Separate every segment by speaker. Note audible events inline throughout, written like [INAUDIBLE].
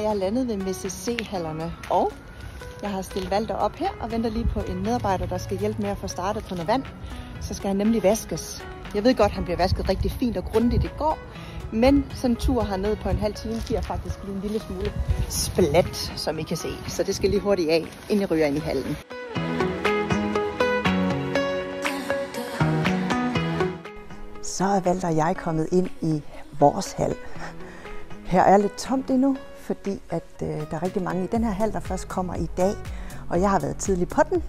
Speaker 1: er jeg landet ved MCC-hallerne, og jeg har stillet Valter op her og venter lige på en medarbejder, der skal hjælpe med at få startet på noget vand. Så skal han nemlig vaskes. Jeg ved godt, at han bliver vasket rigtig fint og grundigt i går, men sådan en tur hernede på en halv time giver faktisk lige en lille smule splat, som I kan se. Så det skal lige hurtigt af, inden jeg ryger ind i hallen. Så er Valter og jeg kommet ind i vores hal. Her er lidt tomt endnu, fordi at øh, der er rigtig mange i den her hal, der først kommer i dag. Og jeg har været tidlig på den,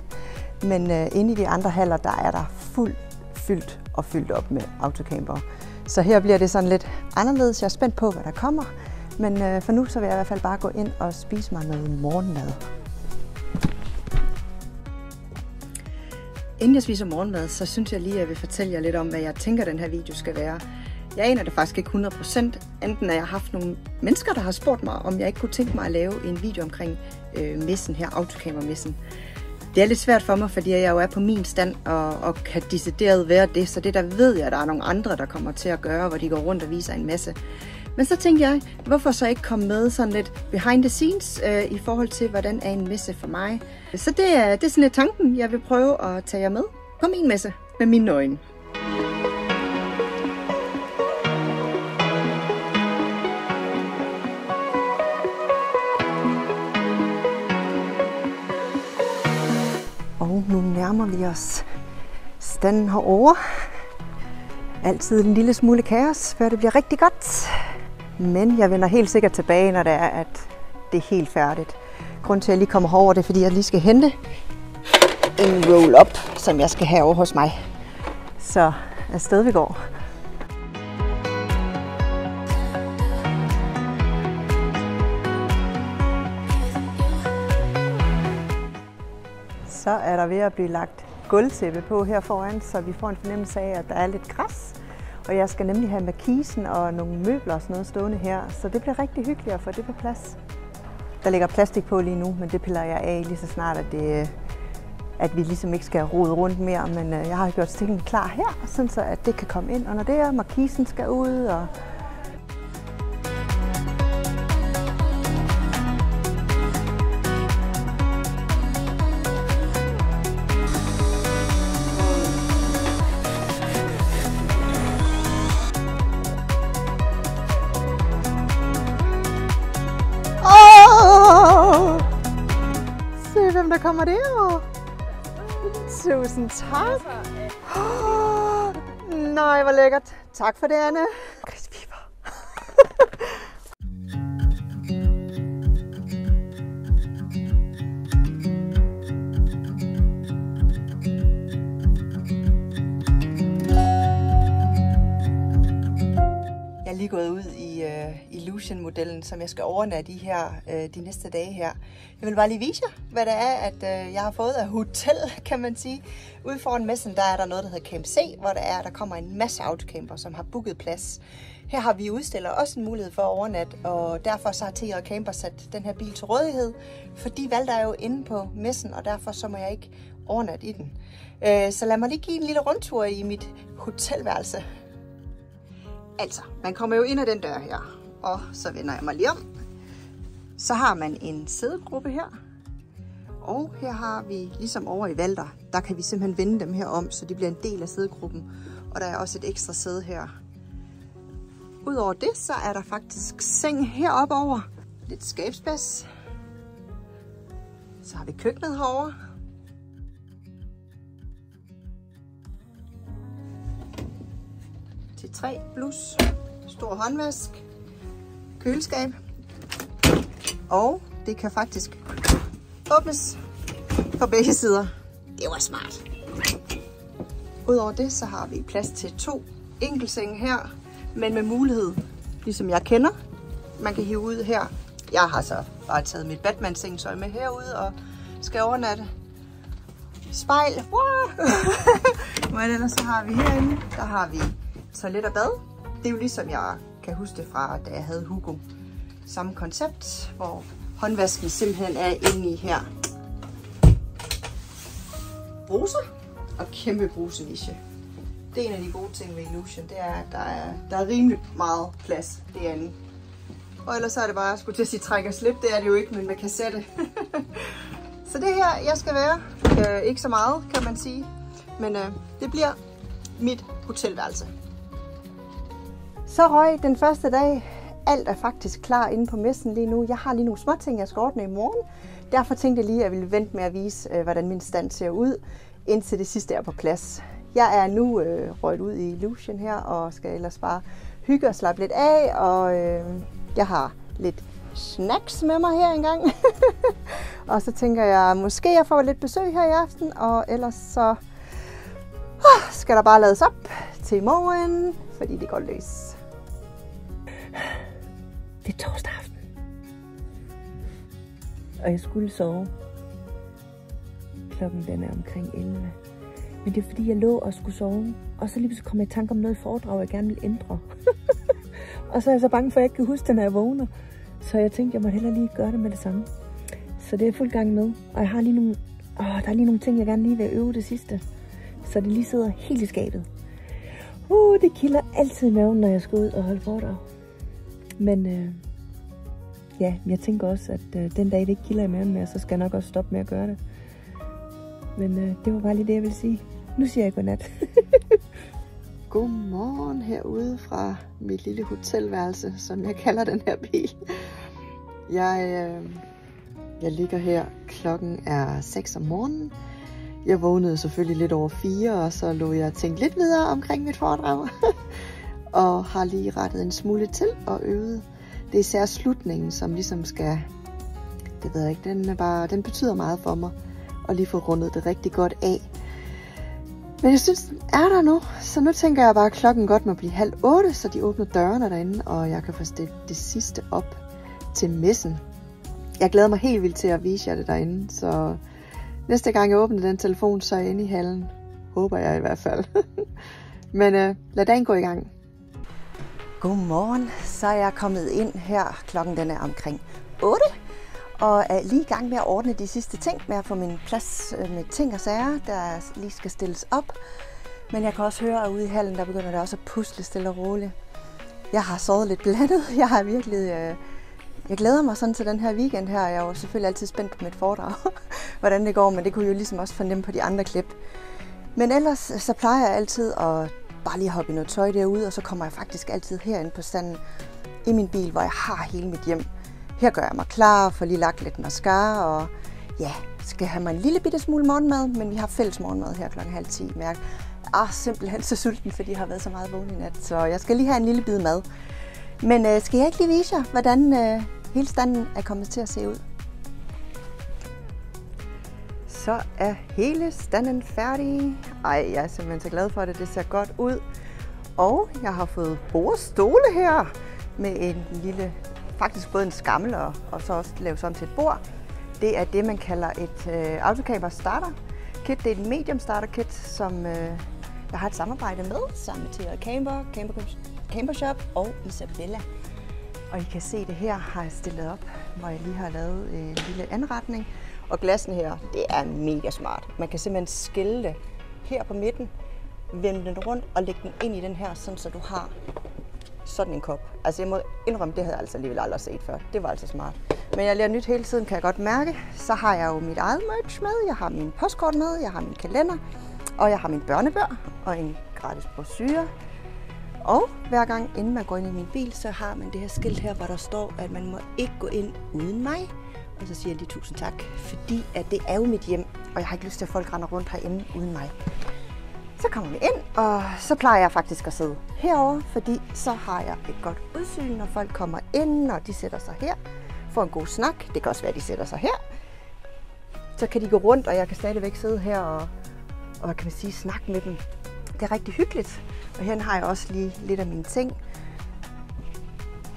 Speaker 1: men øh, inde i de andre haller, der er der fuldt fyldt og fyldt op med autocamper. Så her bliver det sådan lidt anderledes. Jeg er spændt på, hvad der kommer. Men øh, for nu så vil jeg i hvert fald bare gå ind og spise mig noget morgenmad. Inden jeg spiser morgenmad, så synes jeg lige, at jeg vil fortælle jer lidt om, hvad jeg tænker, den her video skal være. Jeg aner det faktisk ikke 100%, enten at jeg har haft nogle mennesker, der har spurgt mig, om jeg ikke kunne tænke mig at lave en video omkring øh, messen her, autokammermessen. Det er lidt svært for mig, fordi jeg jo er på min stand og, og kan decideret være det, så det der ved jeg, at der er nogle andre, der kommer til at gøre, hvor de går rundt og viser en masse. Men så tænkte jeg, hvorfor så ikke komme med sådan lidt behind the scenes øh, i forhold til, hvordan er en messe for mig. Så det er, det er sådan lidt tanken, jeg vil prøve at tage jer med på min messe med mine øjne. Vi os standen herovre. Altid en lille smule kaos, før det bliver rigtig godt. Men jeg vender helt sikkert tilbage, når det er, at det er helt færdigt. Grunden til, at jeg lige kommer herover, det er, fordi jeg lige skal hente en roll-up, som jeg skal have over hos mig. Så afsted vi går. Så er der ved at blive lagt gulvtæppe på her foran, så vi får en fornemmelse af, at der er lidt græs. Og jeg skal nemlig have markisen og nogle møbler og sådan noget stående her, så det bliver rigtig hyggeligt at få det på plads. Der ligger plastik på lige nu, men det piller jeg af lige så snart, at, det, at vi ligesom ikke skal rode rundt mere. Men øh, jeg har gjort stikken klar her, sådan så at det kan komme ind under det, og markisen skal ud, og tak. Oh, [GASPS] nej, hvor lækkert. Tak for det, Anne. Lige gået ud i uh, Illusion-modellen, som jeg skal overnatte i her uh, de næste dage her. Jeg vil bare lige vise jer, hvad det er, at uh, jeg har fået af hotel, [LAUGHS] kan man sige. Ude foran messen, der er der noget, der hedder Camp C, hvor der er, der kommer en masse autocamper, som har booket plads. Her har vi udstiller også en mulighed for at overnatte, og derfor så har TR Camper sat den her bil til rådighed, fordi Valter jeg jo inde på messen, og derfor så må jeg ikke overnatte i den. Uh, så lad mig lige give en lille rundtur i mit hotelværelse. Altså, man kommer jo ind ad den dør her, og så vender jeg mig lige om. Så har man en sædegruppe her, og her har vi, ligesom over i Valter, der kan vi simpelthen vende dem her om, så de bliver en del af sædegruppen. Og der er også et ekstra sæde her. Udover det, så er der faktisk seng heroppe over. Lidt skabsplads. Så har vi køkkenet herovre. Til 3 plus stor håndvask, køleskab, og det kan faktisk åbnes på begge sider. Det var smart. Udover det, så har vi plads til to enkeltsenge her, men med mulighed, ligesom jeg kender. Man kan hive ud her. Jeg har så bare taget mit Batman-sengetøj med herude og skal overnatte. Spejl. Wow. [LAUGHS] Men ellers så har vi herinde, der har vi toilet og bad. Det er jo ligesom jeg kan huske det fra, da jeg havde Hugo. Samme koncept, hvor håndvasken simpelthen er inde i her. Bruser og kæmpe brusenische. Det er en af de gode ting ved Illusion, det er, at der er, der er rimelig meget plads derinde. Og ellers er det bare, skulle til at sige træk og slip, det er det jo ikke, men man kan sætte. [LAUGHS] så det her, jeg skal være. Øh, ikke så meget, kan man sige. Men øh, det bliver mit hotelværelse. Så røg den første dag. Alt er faktisk klar inde på messen lige nu. Jeg har lige nogle små ting, jeg skal ordne i morgen. Derfor tænkte jeg lige, at jeg ville vente med at vise, øh, hvordan min stand ser ud, indtil det sidste er på plads. Jeg er nu øh, røget ud i Illusion her, og skal ellers bare hygge og slappe lidt af, og øh, jeg har lidt snacks med mig her engang. [LAUGHS] og så tænker jeg, måske jeg får lidt besøg her i aften, og ellers så uh, skal der bare lades op til i morgen, fordi det går løs. Det er torsdag aften. Og jeg skulle sove. Klokken den er omkring 11. Men det er fordi, jeg lå og skulle sove. Og så lige så kom jeg i tanke om noget foredrag, jeg gerne vil ændre. [LAUGHS] og så er jeg så bange for, at jeg ikke kan huske det, når jeg vågner. Så jeg tænkte, jeg må hellere lige gøre det med det samme. Så det er fuld gang med. Og jeg har lige nogle, åh, der er lige nogle ting, jeg gerne lige vil øve det sidste. Så det lige sidder helt i skabet. Uh, det kilder altid i maven, når jeg skal ud og holde foredrag. Men øh, ja, jeg tænker også, at øh, den dag det ikke kilder i maven mere, så skal jeg nok også stoppe med at gøre det. Men øh, det var bare lige det, jeg ville sige. Nu siger jeg godnat. [LAUGHS] Godmorgen herude fra mit lille hotelværelse, som jeg kalder den her bil. Jeg, øh, jeg ligger her. Klokken er 6 om morgenen. Jeg vågnede selvfølgelig lidt over 4, og så lå jeg tænke lidt videre omkring mit foredrag. [LAUGHS] og har lige rettet en smule til og øvet. Det er især slutningen, som ligesom skal... Det ved jeg ikke, den, er bare, den betyder meget for mig. at lige få rundet det rigtig godt af. Men jeg synes, den er der nu. Så nu tænker jeg bare, at klokken godt må blive halv otte, så de åbner dørene derinde, og jeg kan få det, det sidste op til messen. Jeg glæder mig helt vildt til at vise jer det derinde, så næste gang jeg åbner den telefon, så er jeg inde i hallen. Håber jeg i hvert fald. [LAUGHS] Men øh, lad dagen gå i gang. Godmorgen. Så er jeg kommet ind her. Klokken den er omkring 8 og er lige i gang med at ordne de sidste ting, med at få min plads øh, med ting og sager, der lige skal stilles op. Men jeg kan også høre, at ude i hallen, der begynder det også at pusle stille og roligt. Jeg har sovet lidt blandet. [LAUGHS] Jeg har virkelig... Øh, jeg glæder mig sådan til den her weekend her. Jeg er jo selvfølgelig altid spændt på mit foredrag, [LAUGHS] hvordan det går, men det kunne jo ligesom også fornemme på de andre klip. Men ellers så plejer jeg altid at bare lige hoppe i noget tøj derude, og så kommer jeg faktisk altid herind på standen i min bil, hvor jeg har hele mit hjem. Her gør jeg mig klar, får lige lagt lidt mascara, og ja, skal have mig en lille bitte smule morgenmad, men vi har fælles morgenmad her klokken halv 10. mærk. Ah, simpelthen så sulten, fordi jeg har været så meget vågen i nat, så jeg skal lige have en lille bid mad. Men øh, skal jeg ikke lige vise jer, hvordan øh, hele standen er kommet til at se ud? Så er hele standen færdig. Ej, jeg er simpelthen så glad for det. Det ser godt ud. Og jeg har fået bordstole her med en lille faktisk både en skammel og, og så også lavet sådan til et bord. Det er det, man kalder et øh, autocamper starter kit. Det er et medium starter kit, som øh, jeg har et samarbejde med sammen med Thea Camper, Camper, Camper Shop og Isabella. Og I kan se det her har jeg stillet op, hvor jeg lige har lavet en lille anretning. Og glassen her, det er mega smart. Man kan simpelthen skille det her på midten, vende den rundt og lægge den ind i den her, sådan så du har sådan en kop. Altså jeg må indrømme, det havde jeg altså alligevel aldrig set før. Det var altså smart. Men jeg lærer nyt hele tiden, kan jeg godt mærke. Så har jeg jo mit eget merch med, jeg har min postkort med, jeg har min kalender, og jeg har min børnebør og en gratis brochure. Og hver gang, inden man går ind i min bil, så har man det her skilt her, hvor der står, at man må ikke gå ind uden mig. Og så siger jeg lige tusind tak, fordi at det er jo mit hjem, og jeg har ikke lyst til, at folk render rundt herinde uden mig. Så kommer vi ind, og så plejer jeg faktisk at sidde herover, fordi så har jeg et godt udsyn, når folk kommer ind, og de sætter sig her. Får en god snak. Det kan også være, at de sætter sig her. Så kan de gå rundt, og jeg kan stadigvæk sidde her og, og hvad kan man sige, snakke med dem. Det er rigtig hyggeligt. Og her har jeg også lige lidt af mine ting.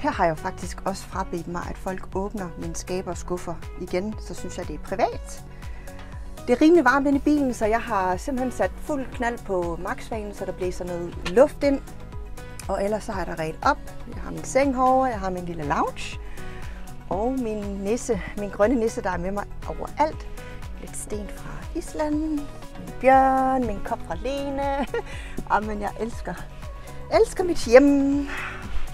Speaker 1: Her har jeg faktisk også frabedt mig, at folk åbner mine skaber og skuffer igen. Så synes jeg, det er privat. Det er rimelig varmt inde i bilen, så jeg har simpelthen sat fuld knald på maxfanen, så der blæser noget luft ind. Og ellers så har jeg der ret op. Jeg har min seng herovre, jeg har min lille lounge. Og min nisse, min grønne nisse, der er med mig overalt. Lidt sten fra Island, min bjørn, min kop fra Lene. [LAUGHS] Jamen, jeg elsker, elsker mit hjem.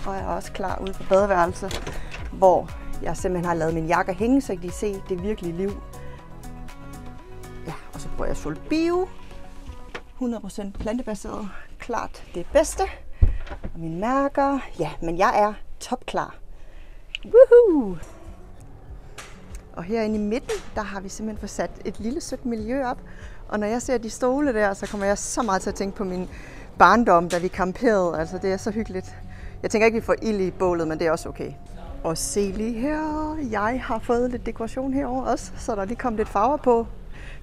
Speaker 1: Og jeg er også klar ude på badeværelset. hvor jeg simpelthen har lavet min jakke hænge, så I kan se det virkelige liv. Ja, og så bruger jeg Solbio. 100% plantebaseret. Klart det bedste. Og mine mærker. Ja, men jeg er topklar. Woohoo! Og herinde i midten, der har vi simpelthen fået sat et lille sødt miljø op. Og når jeg ser de stole der, så kommer jeg så meget til at tænke på min barndom, da vi kamperede. Altså, det er så hyggeligt. Jeg tænker ikke, at vi får ild i bålet, men det er også okay. Og se lige her, jeg har fået lidt dekoration herover også, så der lige kom lidt farver på.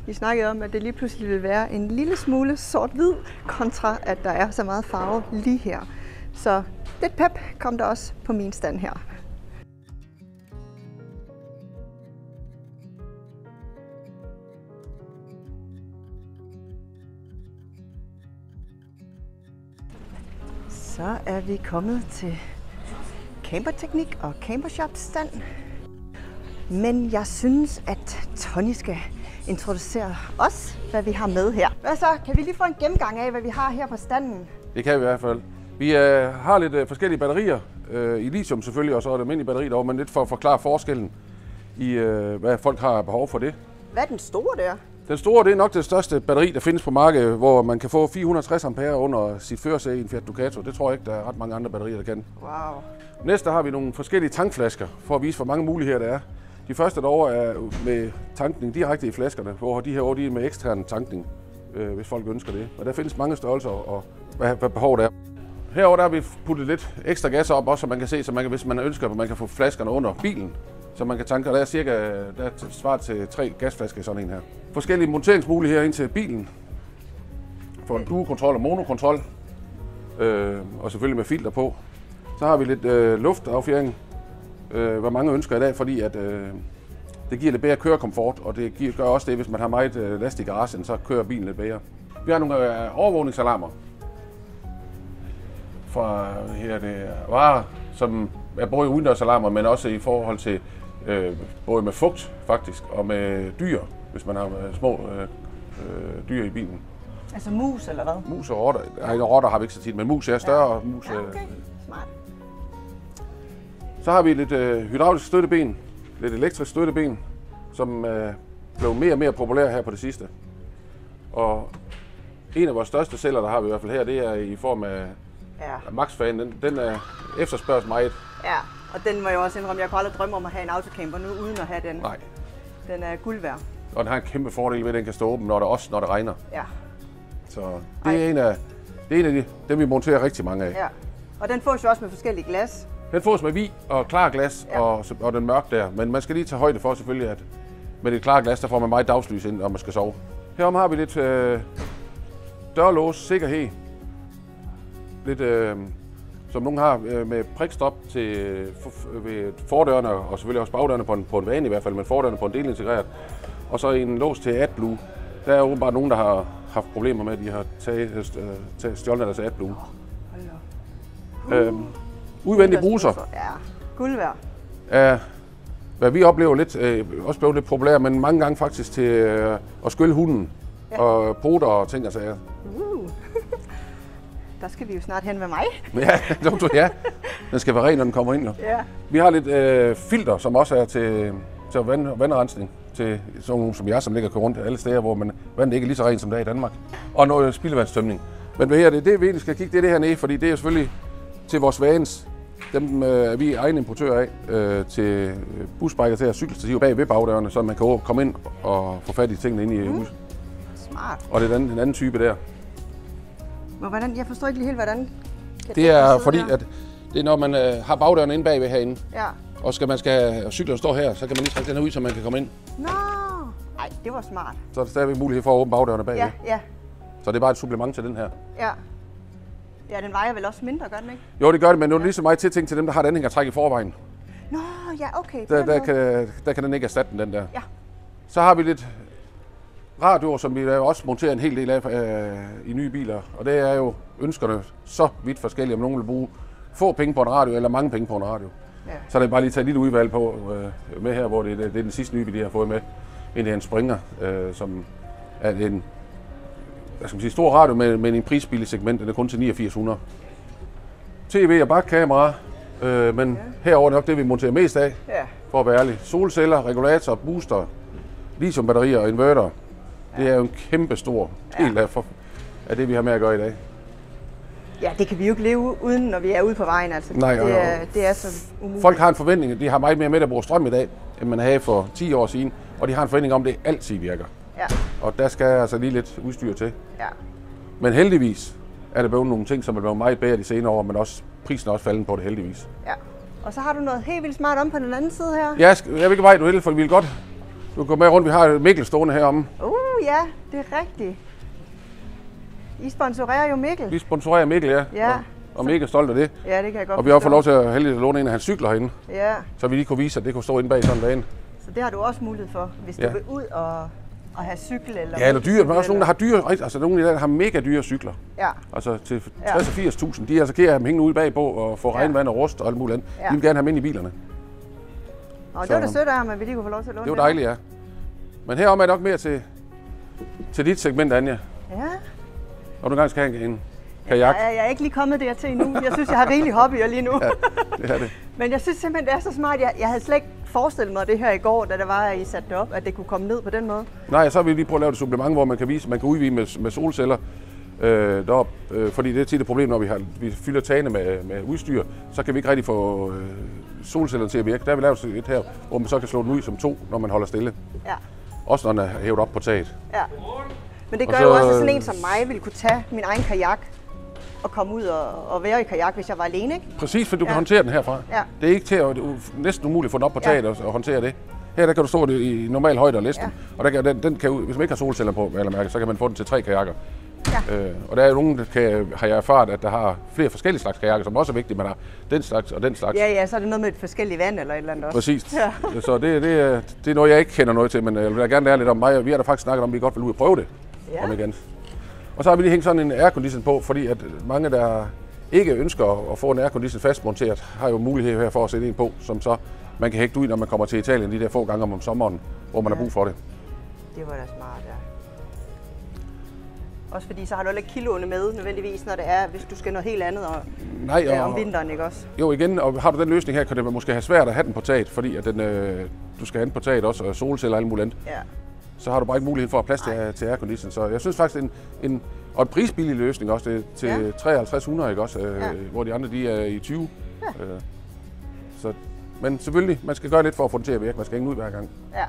Speaker 1: Vi snakkede om, at det lige pludselig vil være en lille smule sort-hvid, kontra at der er så meget farve lige her. Så lidt pep kom der også på min stand her. Så er vi kommet til camperteknik og campershop stand. Men jeg synes, at Tony skal introducere os, hvad vi har med her. Hvad så? Kan vi lige få en gennemgang af, hvad vi har her på standen?
Speaker 2: Det kan vi i hvert fald. Vi øh, har lidt øh, forskellige batterier. Øh, I lithium selvfølgelig, og så er det almindelige batteri derovre, men lidt for at forklare forskellen i, øh, hvad folk har behov for det.
Speaker 1: Hvad er den store der?
Speaker 2: Den store, det er nok det største batteri, der findes på markedet, hvor man kan få 460 ampere under sit førersæde i en Fiat Ducato. Det tror jeg ikke, der er ret mange andre batterier, der kan.
Speaker 1: Wow.
Speaker 2: Næste har vi nogle forskellige tankflasker, for at vise, hvor mange muligheder der er. De første derovre er med tankning direkte i flaskerne, hvor de her over de er med ekstern tankning, øh, hvis folk ønsker det. Og der findes mange størrelser og hvad, hvad behovet er. Herover der har vi puttet lidt ekstra gas op, også, så man kan se, så man kan, hvis man ønsker, at man kan få flaskerne under bilen, så man kan tanke. Og der er cirka der er svar til tre gasflasker i sådan en her. Forskellige monteringsmuligheder ind til bilen. For duekontrol og monokontrol. Øh, og selvfølgelig med filter på. Så har vi lidt øh, luftaffjering, øh, hvad mange ønsker i dag, fordi at, øh, det giver lidt bedre kørekomfort, og det giver, gør også det, hvis man har meget øh, last i garagen, så kører bilen lidt bedre. Vi har nogle øh, overvågningsalarmer fra her det øh, varer, som er både udendørsalarmer, men også i forhold til øh, både med fugt faktisk, og med dyr, hvis man har øh, små øh, øh, dyr i bilen.
Speaker 1: Altså mus eller hvad?
Speaker 2: Mus og rotter, nej, rotter har vi ikke så tit, men mus er større. Ja. Mus,
Speaker 1: Ja, okay. Smart.
Speaker 2: Så har vi lidt øh, hydraulisk støtteben, lidt elektrisk støtteben, som øh, blev mere og mere populær her på det sidste. Og en af vores største sælger, der har vi i hvert fald her, det er i form af
Speaker 1: Ja.
Speaker 2: Max-fan. Den, den er efterspørges meget.
Speaker 1: ja, og den må jeg også indrømme, jeg kunne aldrig drømme om at have en autocamper nu, uden at have den.
Speaker 2: Nej.
Speaker 1: Den er guld værd.
Speaker 2: Og den har en kæmpe fordel ved, at den kan stå åben, når det også når det regner.
Speaker 1: Ja.
Speaker 2: Så det er en af, det er en af de, dem, vi monterer rigtig mange af.
Speaker 1: ja. Og den fås jo også med forskellige glas.
Speaker 2: Den fås med hvid og klar glas
Speaker 1: ja.
Speaker 2: og, og den mørk der. Men man skal lige tage højde for selvfølgelig, at med det klare glas, der får man meget dagslys ind, når man skal sove. Herom har vi lidt øh, dørlås, sikkerhed. Lidt, øh, som nogen har øh, med prikstop til øh, for, for- ved fordørene, og selvfølgelig også bagdørene på en, på en vane i hvert fald, men fordørene på en del integreret. Og så en lås til AdBlue. Der er åbenbart nogen, der har haft problemer med, at de har taget, øh, taget stjålet deres AdBlue.
Speaker 1: Da. op.
Speaker 2: Øhm, udvendige bruser
Speaker 1: Ja, guld værd.
Speaker 2: er, hvad vi oplever lidt, øh, også blevet lidt populært, men mange gange faktisk til øh, at skylle hunden
Speaker 1: Ja.
Speaker 2: ja. og poter og ting og sager.
Speaker 1: Uh. Der skal vi jo snart hen med mig. [LAUGHS]
Speaker 2: Ja, det tror jeg. Den skal være ren, når den kommer ind. Jo.
Speaker 1: Ja.
Speaker 2: Vi har lidt øh, filter, som også er til, til vand, vandrensning. Til sådan nogle som jeg, som ligger og rundt alle steder, hvor man, vandet ikke er lige så rent som det er i Danmark. Og noget spildevandstømning. Men hvad her, det, det vi egentlig skal kigge, det er det her nede, fordi det er selvfølgelig til vores vans. Dem øh, er vi egen importør af øh, til busbiker til at cykelstativ bag ved bagdørene, så man kan komme ind og få fat i tingene inde i huset.
Speaker 1: Smart.
Speaker 2: Og det er den, den anden type der.
Speaker 1: Men hvordan, jeg forstår ikke lige helt, hvordan... kan
Speaker 2: Det
Speaker 1: den
Speaker 2: er fordi,
Speaker 1: der?
Speaker 2: at det er, når man øh, har bagdøren inde bagved herinde,
Speaker 1: Ja.
Speaker 2: og skal man skal, og cyklen står her, så kan man lige trække den her ud, så man kan komme ind.
Speaker 1: Nå. Ej, det var smart.
Speaker 2: Så er der stadigvæk mulighed for at åbne bagdørene bagved.
Speaker 1: Ja, ja,
Speaker 2: Så det er bare et supplement til den her.
Speaker 1: ja. Ja, den vejer vel også mindre, gør den ikke?
Speaker 2: Jo, det gør det, men nu er det lige så meget tiltænkt til dem, der har et anhængertræk i forvejen.
Speaker 1: Nå, ja, okay.
Speaker 2: Der,
Speaker 1: den
Speaker 2: der, kan, der kan den ikke erstatte den, den der.
Speaker 1: Ja.
Speaker 2: Så har vi lidt radioer, som vi også monterer en hel del af øh, i nye biler. Og det er jo ønskerne så vidt forskellige, om nogen vil bruge få penge på en radio, eller mange penge på en radio.
Speaker 1: Ja.
Speaker 2: Så er det bare lige taget et lille udvalg på øh, med her, hvor det, det, det er den sidste nye, vi lige har fået med. En er en Springer, øh, som er en hvad skal man sige, stor radio med, med en prisbillig segment, den er kun til 8900. TV og bakkamera, Øh, men ja. herover er nok det, vi monterer mest af,
Speaker 1: Ja.
Speaker 2: for at være ærlig. Solceller, regulator, booster, lithiumbatterier og inverter. Det er jo en kæmpe stor del af, for, af det, vi har med at gøre i dag.
Speaker 1: Ja, det kan vi jo ikke leve uden, når vi er ude på vejen. Altså.
Speaker 2: Nej,
Speaker 1: det, er, det er så umuligt.
Speaker 2: Folk har en forventning, de har meget mere med at bruge strøm i dag, end man havde for 10 år siden. Og de har en forventning om, at det altid virker.
Speaker 1: Ja,
Speaker 2: Og der skal altså lige lidt udstyr til.
Speaker 1: ja.
Speaker 2: Men heldigvis er der blevet nogle ting, som er blevet meget bedre de senere år, men også prisen er også faldet på det heldigvis.
Speaker 1: ja. Og så har du noget helt vildt smart om på den anden side her.
Speaker 2: Jeg, skal, jeg ved ikke, vej du vil, for vi vil godt. Du går med rundt, vi har Mikkel stående heromme.
Speaker 1: Uh, ja, det er rigtigt. I sponsorerer jo Mikkel.
Speaker 2: Vi sponsorerer Mikkel, ja.
Speaker 1: Ja.
Speaker 2: Og, og mega stolt af det.
Speaker 1: Ja, det kan jeg godt
Speaker 2: Og vi har også fået lov til at heldigt at låne en af hans cykler herinde,
Speaker 1: Ja,
Speaker 2: så vi lige kunne vise, at det kunne stå inde bag sådan en vane.
Speaker 1: så det har du også mulighed for, hvis
Speaker 2: Ja.
Speaker 1: du vil ud og, og have cykel eller...
Speaker 2: Ja, eller dyre. Men også nogle, der har dyre, altså de der, har mega dyre cykler.
Speaker 1: Ja,
Speaker 2: Altså til
Speaker 1: Ja.
Speaker 2: 60 og 80.000. De er altså at have dem hængende ude bagpå og få regnvand og rust og alt muligt andet.
Speaker 1: Ja.
Speaker 2: De vil gerne have dem ind i bilerne.
Speaker 1: og det var da
Speaker 2: Så-
Speaker 1: sødt af ham, at vi lige kunne få lov til at låne
Speaker 2: Det var dejligt, ja. Men herom er nok mere til, til dit segment, Anja.
Speaker 1: Ja,
Speaker 2: Og du engang skal have en kajak.
Speaker 1: jeg, jeg er ikke lige kommet dertil endnu. Jeg synes, jeg har rigelige hobbyer lige nu. [LAUGHS]
Speaker 2: Ja, det er det.
Speaker 1: Men jeg synes simpelthen, det er så smart. Jeg, jeg havde slet ikke forestillet mig det her i går, da det var, at I satte det op, at det kunne komme ned på den måde.
Speaker 2: Nej, så har vi lige prøvet at lave et supplement, hvor man kan vise, man kan udvide med, med solceller. Øh, derop, øh, fordi det er tit et problem, når vi, har, vi fylder tagene med, med udstyr, så kan vi ikke rigtig få øh, solcellerne til at virke. Der har vi lavet et her, hvor man så kan slå den ud som to, når man holder stille.
Speaker 1: Ja,
Speaker 2: Også når den er hævet op på taget.
Speaker 1: ja. Men det
Speaker 2: Og
Speaker 1: gør
Speaker 2: så-
Speaker 1: jo også, at sådan en som mig ville kunne tage min egen kajak og komme ud og, og være i kajak, hvis jeg var alene, ikke?
Speaker 2: Præcis, for du kan
Speaker 1: Ja.
Speaker 2: håndtere den herfra.
Speaker 1: Ja.
Speaker 2: Det er ikke til at, næsten umuligt at få den op på
Speaker 1: Ja.
Speaker 2: taget og, og håndtere det. Her der kan du stå det i normal højde og læse
Speaker 1: Ja.
Speaker 2: den. Og der kan, den, den kan, hvis man ikke har solceller på, at mærke, så kan man få den til tre kajakker.
Speaker 1: Ja.
Speaker 2: Øh, og der er jo nogen, der kan, har jeg erfaret, at der har flere forskellige slags kajakker, som også er vigtige. Man har den slags og den slags.
Speaker 1: Ja, ja, så er det noget med et forskelligt vand eller et eller andet også.
Speaker 2: Præcis.
Speaker 1: Ja.
Speaker 2: Så det, det, er, det er noget, jeg ikke kender noget til, men jeg vil gerne lære lidt om mig. og Vi har da faktisk snakket om, at vi godt vil ud og prøve det.
Speaker 1: Ja.
Speaker 2: Om igen. Og så har vi lige hængt sådan en aircondition på, fordi at mange, der ikke ønsker at få en aircondition fastmonteret, har jo mulighed her for at sætte en på, som så man kan hægte ud, når man kommer til Italien de der få gange om, om sommeren, hvor man har brug for det.
Speaker 1: Det var da smart, ja. Også fordi så har du heller ikke kiloene med nødvendigvis, når det er, hvis du skal noget helt andet og,
Speaker 2: Nej,
Speaker 1: ja, om
Speaker 2: og,
Speaker 1: vinteren, ikke også?
Speaker 2: jo igen, og har du den løsning her, kan det måske have svært at have den på taget, fordi at den, øh, du skal have den på taget også, og solceller og alt muligt andet.
Speaker 1: Ja.
Speaker 2: så har du bare ikke mulighed for at have plads til, til aircondition. Så jeg synes faktisk, en, en, og en prisbillig løsning også, det til
Speaker 1: ja.
Speaker 2: 5300, ikke også? Øh,
Speaker 1: Ja.
Speaker 2: Hvor de andre, de er i 20. Ja. Øh, så, men selvfølgelig, man skal gøre lidt for at få den til at virke. Man skal ikke ud hver gang.
Speaker 1: Ja.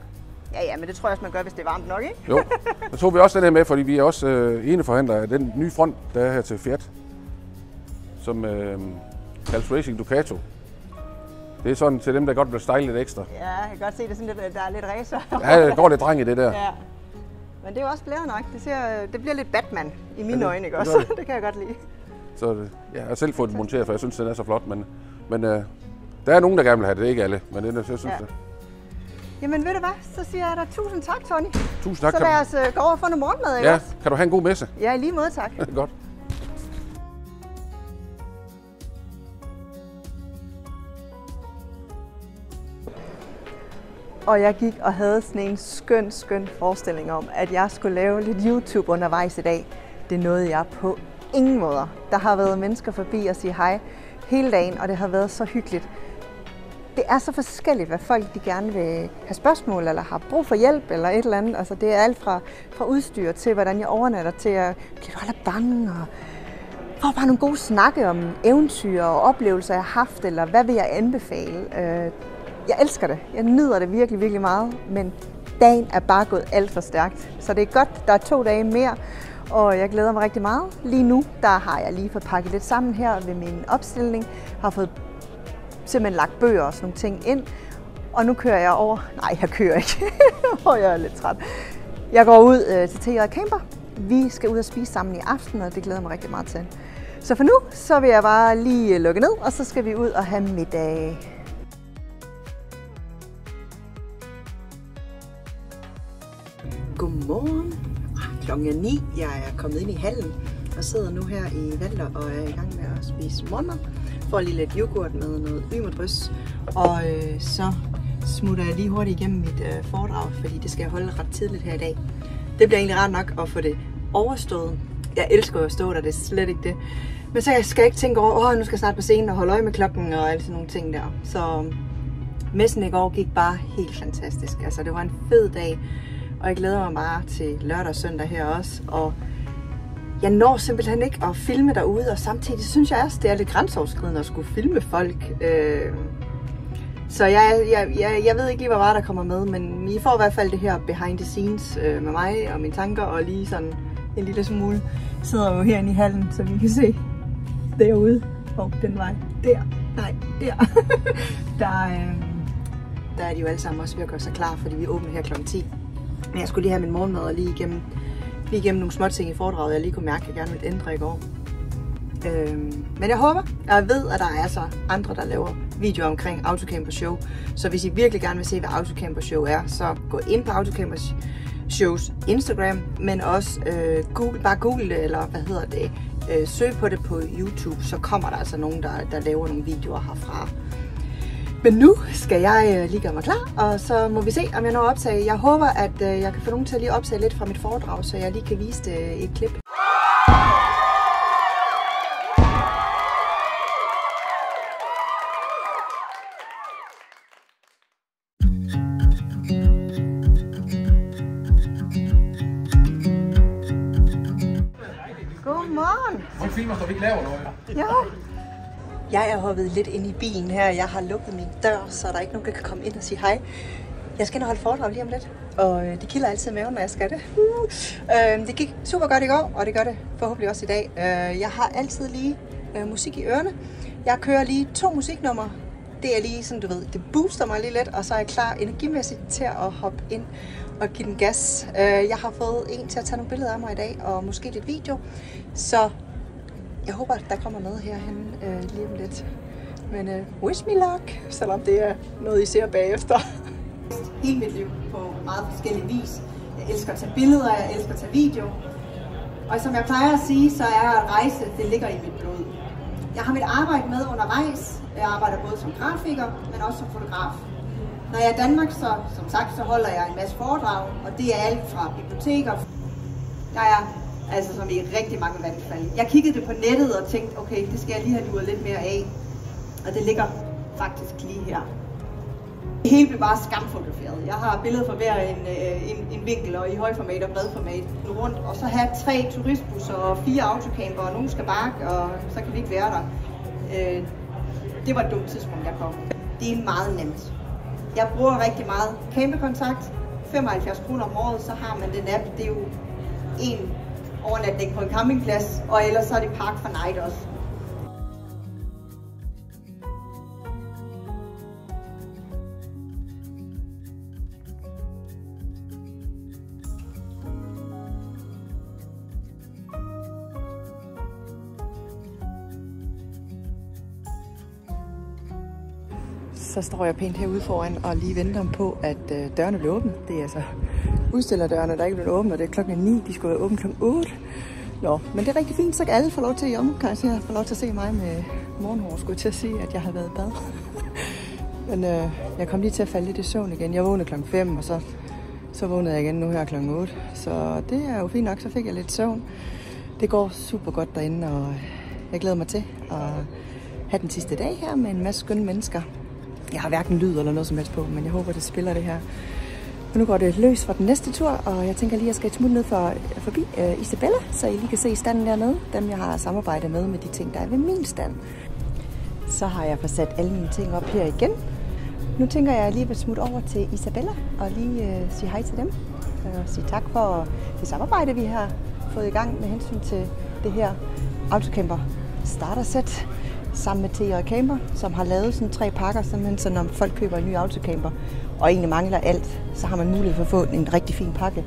Speaker 1: Ja, ja, men det tror jeg også, man gør, hvis det er varmt nok, ikke?
Speaker 2: Jo, [LAUGHS] så tog vi også den her med, fordi vi er også øh, ene forhandler af den nye front, der er her til Fiat, som øh, kaldes Racing Ducato. Det er sådan til dem, der godt vil style lidt ekstra.
Speaker 1: Ja, jeg kan godt se, det er sådan lidt, der er lidt racer.
Speaker 2: Ja, der går lidt dreng i det der.
Speaker 1: ja. Men det er jo også blæret nok. Det, ser, det bliver lidt Batman i mine
Speaker 2: det-
Speaker 1: øjne, ikke
Speaker 2: det
Speaker 1: også? [LAUGHS]
Speaker 2: det.
Speaker 1: det kan jeg godt lide.
Speaker 2: Så øh, ja, jeg har selv fået den monteret, for jeg synes, den er så flot. Men, men øh, der er nogen, der gerne vil have det. Det er ikke alle, men det, er- jeg synes,
Speaker 1: Ja.
Speaker 2: det.
Speaker 1: Jamen ved du hvad, så siger jeg dig tusind tak, Tony.
Speaker 2: Tusind tak.
Speaker 1: Så lad os øh, gå over og få noget morgenmad, ikke
Speaker 2: ja,
Speaker 1: også?
Speaker 2: kan du have en god messe?
Speaker 1: Ja, i lige måde tak. [LAUGHS]
Speaker 2: Godt.
Speaker 1: Og jeg gik og havde sådan en skøn, skøn forestilling om, at jeg skulle lave lidt YouTube undervejs i dag. Det nåede jeg på ingen måder. Der har været mennesker forbi og sige hej hele dagen, og det har været så hyggeligt. Det er så forskelligt, hvad folk de gerne vil have spørgsmål, eller har brug for hjælp, eller et eller andet. Altså, det er alt fra, fra udstyr til, hvordan jeg overnatter, til at blive du bange, og får bare nogle gode snakke om eventyr og oplevelser, jeg har haft, eller hvad vil jeg anbefale. Øh, jeg elsker det. Jeg nyder det virkelig, virkelig meget, men dagen er bare gået alt for stærkt. Så det er godt, der er to dage mere, og jeg glæder mig rigtig meget. Lige nu, der har jeg lige fået pakket lidt sammen her ved min opstilling, har fået simpelthen lagt bøger og sådan nogle ting ind, og nu kører jeg over. Nej, jeg kører ikke, [LAUGHS] hvor jeg er lidt træt. Jeg går ud øh, til TJ Camper. Vi skal ud og spise sammen i aften, og det glæder jeg mig rigtig meget til. Så for nu, så vil jeg bare lige øh, lukke ned, og så skal vi ud og have middag. Godmorgen. Ah, klokken er 9. Jeg er kommet ind i hallen og sidder nu her i Valder og er i gang med at spise morgenmad. Får lige lidt yoghurt med noget ymerdrys. Og øh, så smutter jeg lige hurtigt igennem mit øh, foredrag, fordi det skal jeg holde ret tidligt her i dag. Det bliver egentlig ret nok at få det overstået. Jeg elsker jo at stå der, det er slet ikke det. Men så skal jeg ikke tænke over, åh, nu skal jeg snart på scenen og holde øje med klokken og alle sådan nogle ting der. Så øh, messen i går gik bare helt fantastisk. Altså, det var en fed dag, og jeg glæder mig bare til lørdag og søndag her også. Og jeg når simpelthen ikke at filme derude, og samtidig synes jeg også, det er lidt grænseoverskridende at skulle filme folk. Øh, så jeg, jeg, jeg, jeg ved ikke lige, hvor meget der kommer med, men I får i hvert fald det her behind the scenes øh, med mig og mine tanker, og lige sådan en lille smule sidder jo herinde i hallen, så vi kan se derude. Og oh, den vej. Der. Nej, der. [LAUGHS] der, øh, der er de jo alle sammen også ved at gøre sig klar, fordi vi åbner her kl. 10. Men jeg skulle lige have min morgenmad og lige igennem, lige igennem nogle små ting i foredraget, jeg lige kunne mærke, at jeg gerne ville ændre i går. Øhm, men jeg håber, jeg ved, at der er så andre, der laver videoer omkring Autocamper Show. Så hvis I virkelig gerne vil se, hvad Autocamper Show er, så gå ind på Autocamper Shows Instagram, men også øh, Google, bare google det, eller hvad hedder det, øh, søg på det på YouTube, så kommer der altså nogen, der, der laver nogle videoer herfra. Men nu skal jeg øh, lige gøre mig klar, og så må vi se, om jeg når at optage. Jeg håber, at øh, jeg kan få nogen til at lige optage lidt fra mit foredrag, så jeg lige kan vise det i et klip. Godmorgen!
Speaker 2: Hun filmer, så vi ikke laver noget.
Speaker 1: Ja. Jeg er hoppet lidt ind i bilen her. Jeg har lukket min dør, så der er ikke nogen, der kan komme ind og sige hej. Jeg skal ind og holde foredrag lige om lidt, og øh, det kilder altid maven, når jeg skal det. Uh. [LAUGHS] Det gik super godt i går, og det gør det forhåbentlig også i dag. Øh, jeg har altid lige øh, musik i ørerne. Jeg kører lige to musiknumre. Det er lige sådan, du ved, det booster mig lige lidt, og så er jeg klar energimæssigt til at hoppe ind og give den gas. Øh, jeg har fået en til at tage nogle billeder af mig i dag, og måske lidt video. Så jeg håber, at der kommer noget herhen øh, lige om lidt. Men øh, wish me luck, selvom det er noget, I ser bagefter. [LAUGHS] Hele mit liv på meget forskellige vis. Jeg elsker at tage billeder, jeg elsker at tage video. Og som jeg plejer at sige, så er at rejse, det ligger i mit blod. Jeg har mit arbejde med undervejs. Jeg arbejder både som grafiker, men også som fotograf. Når jeg er i Danmark, så som sagt, så holder jeg en masse foredrag, og det er alt fra biblioteker. Der er altså som i rigtig mange vandfald. Jeg kiggede det på nettet og tænkte, okay, det skal jeg lige have luret lidt mere af. Og det ligger faktisk lige her. Det hele blev bare skamfotograferet. Jeg har billeder fra hver en, øh, en, en vinkel, og i højformat og bredformat rundt. Og så have tre turistbusser og fire autocamper, og nogen skal bakke, og så kan vi ikke være der. Øh, det var et dumt tidspunkt, jeg kom. Det er meget nemt. Jeg bruger rigtig meget campekontakt. 75 kroner om året, så har man den app. Det er jo en overnatning på en campingplads, og ellers så er det Park for Night også. Så står jeg pænt herude foran og lige venter på, at øh, dørene bliver åbne. Det er altså udstillerdørene, der ikke bliver åbne, og det er klokken 9. De skulle være åbne klokken 8. Nå, men det er rigtig fint, så kan alle få lov til at omkring få lov til at se mig med morgenhår. Skulle til at sige, at jeg har været i bad. [LAUGHS] men øh, jeg kom lige til at falde lidt i søvn igen. Jeg vågnede klokken 5, og så, så vågnede jeg igen nu her klokken 8. Så det er jo fint nok, så fik jeg lidt søvn. Det går super godt derinde, og jeg glæder mig til at have den sidste dag her med en masse skønne mennesker. Jeg har hverken lyd eller noget som helst på, men jeg håber, det spiller det her. Og nu går det løs for den næste tur, og jeg tænker lige, at jeg skal smutte ned for, forbi øh, Isabella, så I lige kan se standen dernede. Dem, jeg har samarbejdet med med de ting, der er ved min stand. Så har jeg fået sat alle mine ting op her igen. Nu tænker jeg lige at smutte over til Isabella og lige øh, sige hej til dem. Og sige tak for det samarbejde, vi har fået i gang med hensyn til det her Autocamper starter set sammen med TJ Camper, som har lavet sådan tre pakker, simpelthen, så når folk køber en ny autocamper, og egentlig mangler alt, så har man mulighed for at få en rigtig fin pakke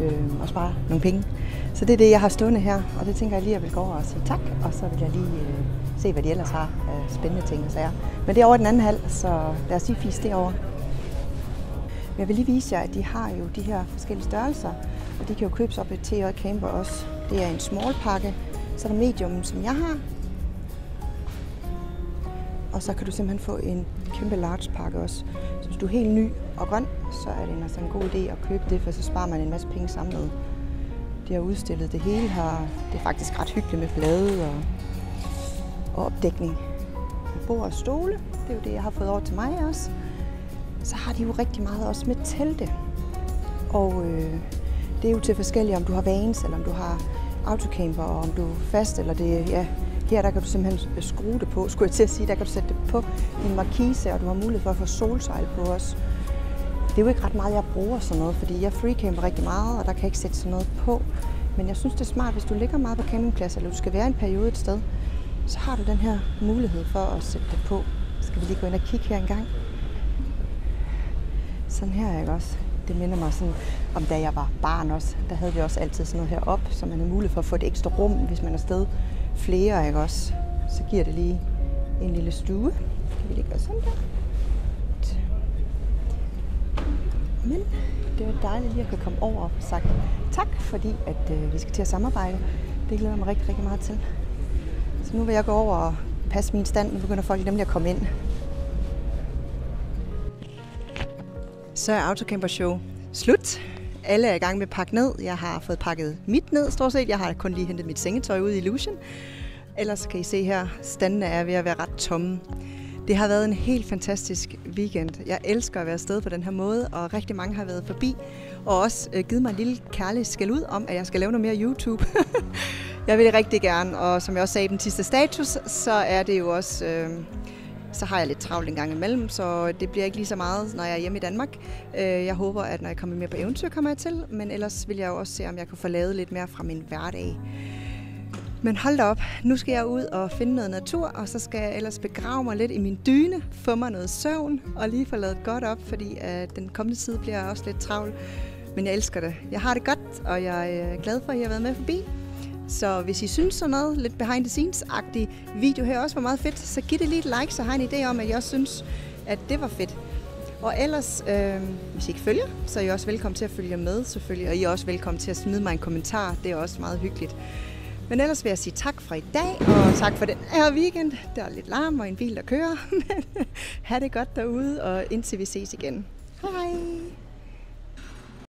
Speaker 1: øh, og spare nogle penge. Så det er det, jeg har stående her, og det tænker jeg lige, at jeg vil gå over og sige tak, og så vil jeg lige øh, se, hvad de ellers har af spændende ting og sager. Men det er over den anden halv, så lad os lige fise derovre. Jeg vil lige vise jer, at de har jo de her forskellige størrelser, og de kan jo købes op i TJ Camper også. Det er en small pakke, så er der medium, som jeg har, og så kan du simpelthen få en kæmpe large pakke også. Så hvis du er helt ny og grøn, så er det altså en god idé at købe det, for så sparer man en masse penge samlet. De har udstillet det hele her. Det er faktisk ret hyggeligt med blade og og opdækning. Bord og stole, det er jo det, jeg har fået over til mig også. Så har de jo rigtig meget også med telte. Og øh, det er jo til forskellige, om du har vans, eller om du har autocamper, og om du er fast, eller det ja, her der kan du simpelthen øh, skrue det på, skulle jeg til at sige. Der kan du sætte det på din markise, og du har mulighed for at få solsejl på os. Det er jo ikke ret meget, jeg bruger sådan noget, fordi jeg freecamper rigtig meget, og der kan jeg ikke sætte sådan noget på. Men jeg synes, det er smart, hvis du ligger meget på campingplads, eller du skal være en periode et sted, så har du den her mulighed for at sætte det på. Skal vi lige gå ind og kigge her en gang? Sådan her, ikke også? Det minder mig sådan om da jeg var barn også. Der havde vi også altid sådan noget herop, så man har mulighed for at få et ekstra rum, hvis man er sted flere, ikke også? Så giver det lige en lille stue. Kan vi lige gøre sådan der? Men det var dejligt lige at kunne komme over og få sagt tak, fordi at øh, vi skal til at samarbejde. Det glæder jeg mig rigtig, rigtig meget til. Så nu vil jeg gå over og passe min stand. Nu begynder folk nemlig at komme ind. Så er Autocamper Show slut. Alle er i gang med at pakke ned. Jeg har fået pakket mit ned, stort set. Jeg har kun lige hentet mit sengetøj ud i Illusion. Ellers kan I se her, standene er ved at være ret tomme. Det har været en helt fantastisk weekend. Jeg elsker at være afsted på den her måde, og rigtig mange har været forbi, og også øh, givet mig en lille kærlig skæld ud om, at jeg skal lave noget mere YouTube. [LAUGHS] jeg vil det rigtig gerne, og som jeg også sagde i den sidste status, så er det jo også... Øh, så har jeg lidt travlt en gang imellem, så det bliver ikke lige så meget, når jeg er hjemme i Danmark. Øh, jeg håber, at når jeg kommer mere på eventyr, kommer jeg til, men ellers vil jeg jo også se, om jeg kan få lavet lidt mere fra min hverdag. Men hold da op, nu skal jeg ud og finde noget natur, og så skal jeg ellers begrave mig lidt i min dyne, få mig noget søvn, og lige få lavet godt op, fordi at den kommende tid bliver også lidt travl. Men jeg elsker det. Jeg har det godt, og jeg øh, er glad for, at I har været med forbi. Så hvis I synes sådan noget lidt behind the scenes-agtig video her også var meget fedt, så giv det lige et like, så har I en idé om, at jeg også synes, at det var fedt. Og ellers, øh, hvis I ikke følger, så er I også velkommen til at følge med selvfølgelig, og I er også velkommen til at smide mig en kommentar. Det er også meget hyggeligt. Men ellers vil jeg sige tak for i dag, og tak for den her weekend. Der er lidt larm og en bil, der kører. [LAUGHS] ha' det godt derude, og indtil vi ses igen. Hej!